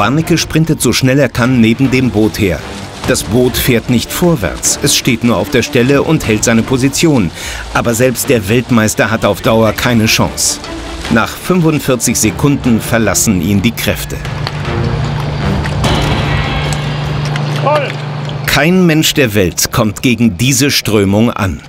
Warnecke sprintet so schnell er kann neben dem Boot her. Das Boot fährt nicht vorwärts, es steht nur auf der Stelle und hält seine Position. Aber selbst der Weltmeister hat auf Dauer keine Chance. Nach 45 Sekunden verlassen ihn die Kräfte. Kein Mensch der Welt kommt gegen diese Strömung an.